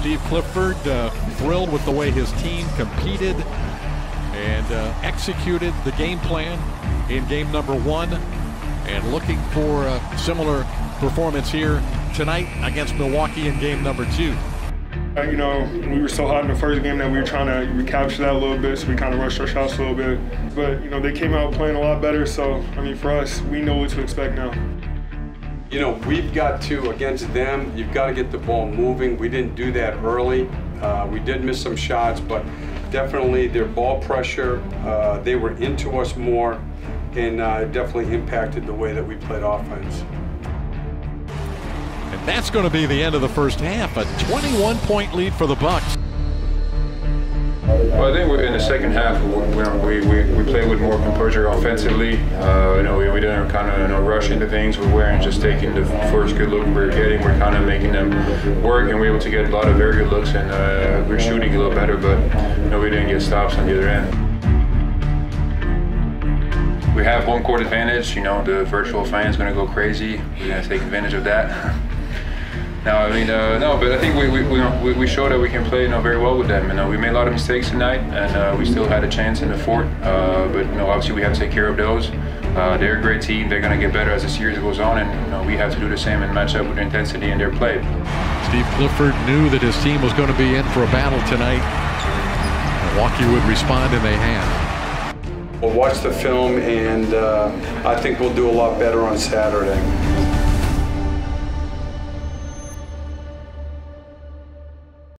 Steve Clifford uh, thrilled with the way his team competed and uh, executed the game plan in game number one and looking for a similar performance here tonight against Milwaukee in game number two. Uh, you know, we were so hot in the first game that we were trying to recapture that a little bit, so we kind of rushed our shots a little bit. But, you know, they came out playing a lot better, so, I mean, for us, we know what to expect now. You know, we've got to, against them, you've got to get the ball moving. We didn't do that early. Uh, we did miss some shots, but definitely their ball pressure, uh, they were into us more, and uh, it definitely impacted the way that we played offense. And that's going to be the end of the first half. A 21 point lead for the Bucks. Well, I think in the second half, we, we, we played with more composure offensively. Uh, you know, we, we didn't kind of you know, rush into things. We weren't just taking the first good look we were getting. We're kind of making them work, and we were able to get a lot of very good looks, and uh, we're shooting a little better, but you know, we didn't get stops on the other end. We have home court advantage. You know, the virtual fans going to go crazy. We're going to take advantage of that. No, I mean, uh, no, but I think we, we, we, we showed that we can play you know, very well with them. You know, we made a lot of mistakes tonight, and uh, we still had a chance in the fourth. Uh, but you know, obviously we have to take care of those. Uh, they're a great team. They're going to get better as the series goes on, and you know, we have to do the same and match up with the intensity in their play. Steve Clifford knew that his team was going to be in for a battle tonight. Milwaukee would respond, and they have. We'll watch the film, and uh, I think we'll do a lot better on Saturday.